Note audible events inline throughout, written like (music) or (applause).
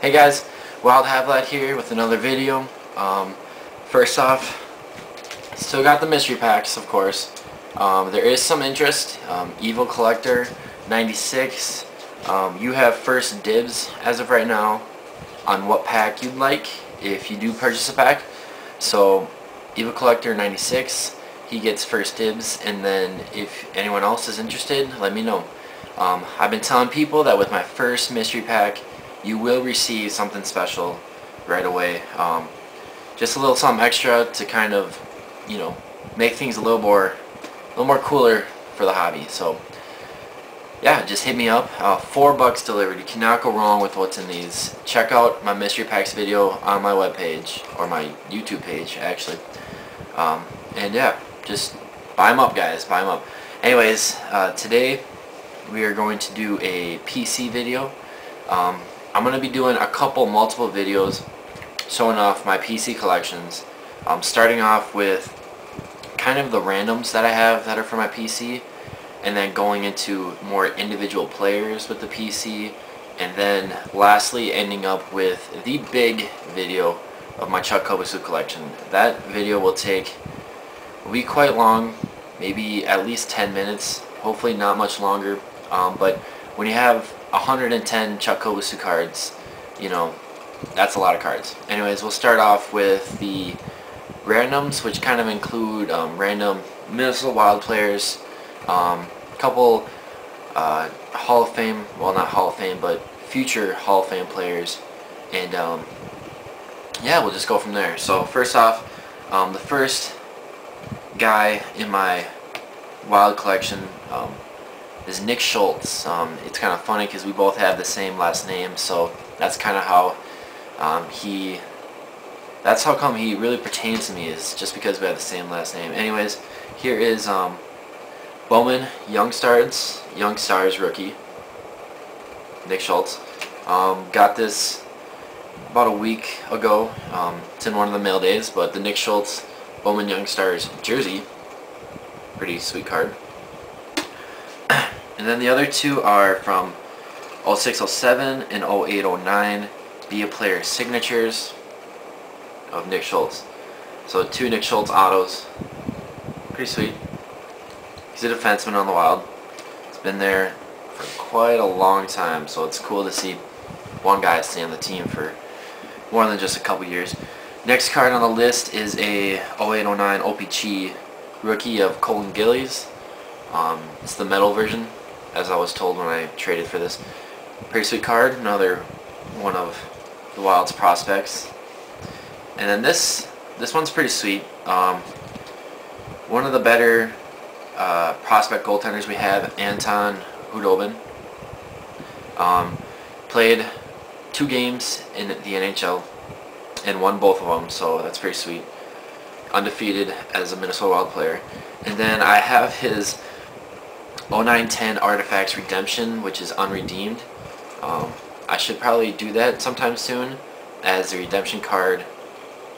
Hey guys, Wild Havlat here with another video. Um, first off, still got the mystery packs, of course. Um, there is some interest. Um, Evil Collector 96. Um, you have first dibs as of right now on what pack you'd like if you do purchase a pack. So, Evil Collector 96, he gets first dibs, and then if anyone else is interested, let me know. Um, I've been telling people that with my first mystery pack, you will receive something special right away. Um, just a little something extra to kind of, you know, make things a little more, a little more cooler for the hobby. So, yeah, just hit me up. Uh, four bucks delivered. You cannot go wrong with what's in these. Check out my mystery packs video on my webpage or my YouTube page, actually. Um, and yeah, just buy them up, guys. Buy them up. Anyways, uh, today we are going to do a PC video. Um, I'm going to be doing a couple multiple videos showing off my PC collections. Um, starting off with kind of the randoms that I have that are for my PC and then going into more individual players with the PC and then lastly ending up with the big video of my Chuck Kobasew collection. That video will take will be quite long, maybe at least 10 minutes, hopefully not much longer, um, but when you have 110 Chuck Kobasew cards, you know, that's a lot of cards. Anyways, we'll start off with the randoms, which kind of include um, random Minnesota Wild players, a um, couple uh, Hall of Fame, well not Hall of Fame, but future Hall of Fame players, and um, yeah, we'll just go from there. So first off, um, the first guy in my Wild collection, um, is Nick Schultz. Um, it's kind of funny because we both have the same last name, so that's kind of how um, he. That's how come he really pertains to me is just because we have the same last name. Anyways, here is um, Bowman Young Stars, Young Stars rookie. Nick Schultz. Um, got this about a week ago. Um, it's in one of the mail days, but the Nick Schultz Bowman Young Stars jersey. Pretty sweet card. And then the other two are from 0607 and 0809 via player signatures of Nick Schultz. So two Nick Schultz autos. Pretty sweet. He's a defenseman on the Wild. He's been there for quite a long time, so it's cool to see one guy stay on the team for more than just a couple years. Next card on the list is a 0809 OPC rookie of Colton Gillies. Um, it's the metal version as I was told when I traded for this. Pretty sweet card, another one of the Wild's prospects. And then this, this one's pretty sweet. Um, one of the better uh, prospect goaltenders we have, Anton Khudobin. Um, played two games in the NHL and won both of them, so that's pretty sweet. Undefeated as a Minnesota Wild player. And then I have his 0910 Artifacts Redemption, which is unredeemed. Um, I should probably do that sometime soon, as the redemption card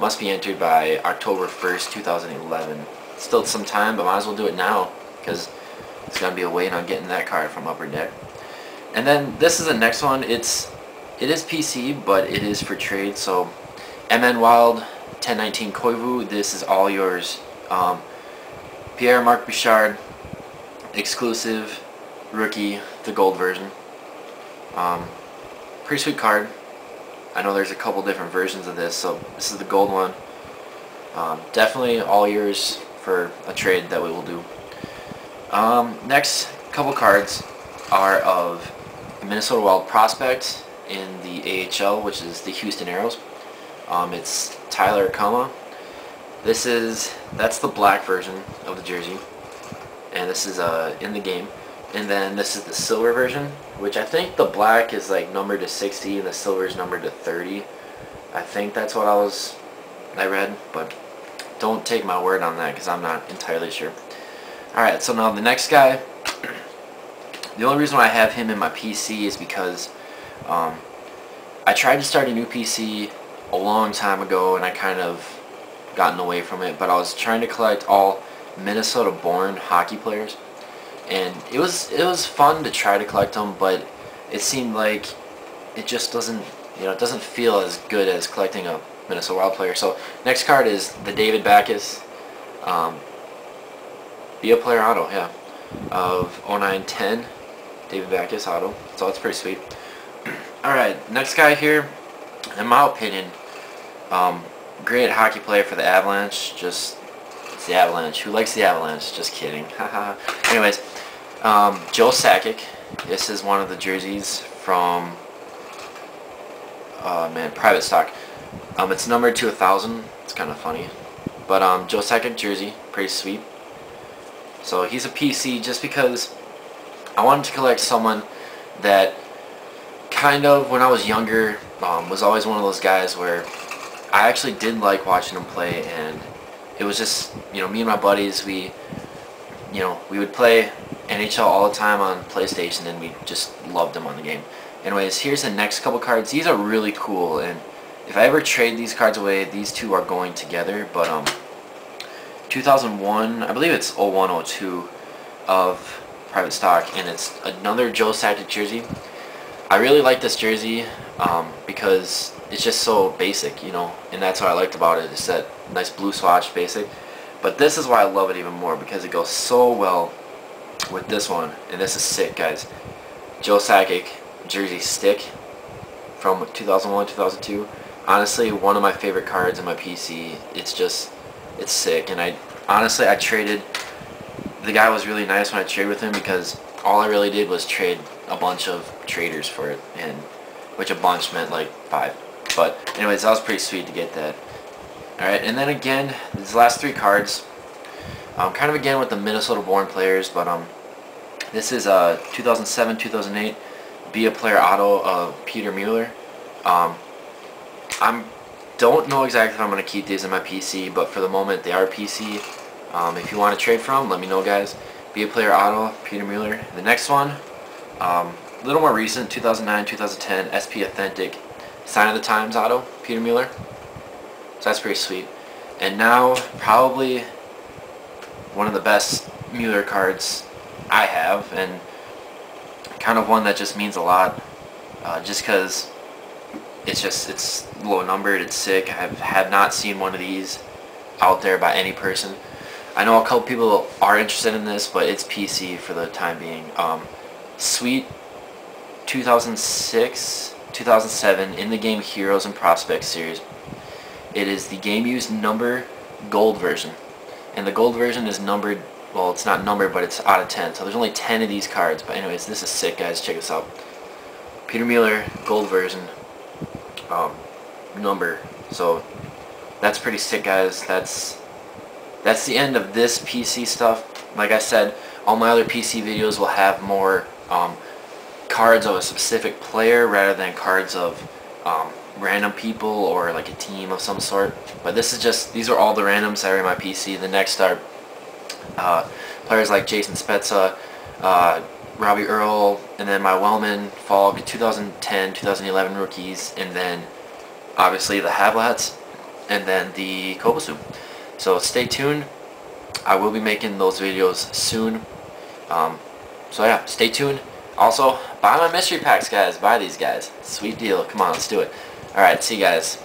must be entered by October 1st, 2011. Still some time, but might as well do it now, because it's going to be a wait on getting that card from Upper Deck. And then this is the next one. It's It is PC, but it is for trade, so MN Wild 1019 Koivu, this is all yours. Um, Pierre-Marc Bouchard, exclusive rookie, the gold version. Um, pretty sweet card. I know there's a couple different versions of this, so this is the gold one. Um, definitely all yours for a trade that we will do. Um, next couple cards are of Minnesota Wild prospect in the AHL, which is the Houston Aeros. Um, it's Tyler Cuma. This is, that's the black version of the jersey this is uh, in the game. And then this is the silver version, which I think the black is like numbered to 60 and the silver is numbered to 30. I think that's what I was, I read, but don't take my word on that because I'm not entirely sure. Alright, so now the next guy, (clears throat) the only reason why I have him in my PC is because um, I tried to start a new PC a long time ago and I kind of gotten away from it, but I was trying to collect all Minnesota-born hockey players, and it was it was fun to try to collect them, but it seemed like it just doesn't you know, it doesn't feel as good as collecting a Minnesota Wild player. So next card is the David Backes. Um, be a player auto, yeah, of 0910 David Backes auto. So that's pretty sweet. (clears throat) All right, next guy here, in my opinion, um, great hockey player for the Avalanche. Just it's the Avalanche. Who likes the Avalanche? Just kidding. (laughs) Anyways, um, Joe Sakic. This is one of the jerseys from uh, man private stock. Um, it's numbered to a thousand. It's kind of funny, but um, Joe Sakic jersey, pretty sweet. So he's a PC just because I wanted to collect someone that kind of, when I was younger, um, was always one of those guys where I actually did like watching him play and it was just, you know, me and my buddies, we, you know, we would play NHL all the time on PlayStation and we just loved them on the game. Anyways, here's the next couple cards. These are really cool and if I ever trade these cards away, these two are going together, but um, 2001, I believe it's 0102 of private stock, and it's another Joe Sakic jersey. I really like this jersey um, because it's just so basic, you know, and that's what I liked about. It's that nice blue swatch basic. But this is why I love it even more because it goes so well with this one, and this is sick, guys. Joe Sakic jersey stick from 2001, 2002. Honestly, one of my favorite cards in my PC. It's just it's sick. And I honestly I traded. The guy was really nice when I traded with him because all I really did was trade a bunch of traders for it, and which a bunch meant like five. But anyways, that was pretty sweet to get that. All right, and then again, these last three cards, um, kind of again with the Minnesota-born players, but um, this is uh 2007, 2008, be a player auto of Peter Mueller. Um, I'm don't know exactly if I'm going to keep these in my PC, but for the moment they are PC. Um, if you want to trade from, let me know, guys. Be a player auto, Peter Mueller. The next one, um, a little more recent, 2009, 2010, SP Authentic, Sign of the Times auto, Peter Mueller. So that's pretty sweet. And now, probably one of the best Mueller cards I have, and kind of one that just means a lot, uh, just because it's just it's low numbered it's sick. I have not seen one of these out there by any person. I know a couple people are interested in this but it's PC for the time being. Um, Sweet 2006 2007 in the game Heroes and Prospects series it is the game used number gold version and the gold version is numbered well it's not numbered but it's out of 10 so there's only 10 of these cards but anyways this is sick guys check this out Peter Mueller gold version um, number. So that's pretty sick, guys. That's that's the end of this PC stuff. Like I said, all my other PC videos will have more um, cards of a specific player rather than cards of random people or like a team of some sort. But this is just, these are all the randoms that are in my PC. The next are uh, players like Jason Spezza, uh, Robbie Earl, and then my Wellman, Falk, 2010, 2011 rookies, and then obviously the Havlats, and then the Kobasew. So stay tuned. I will be making those videos soon. Um, so yeah, stay tuned. Also, buy my mystery packs, guys. Buy these guys. Sweet deal. Come on, let's do it. Alright, see you guys.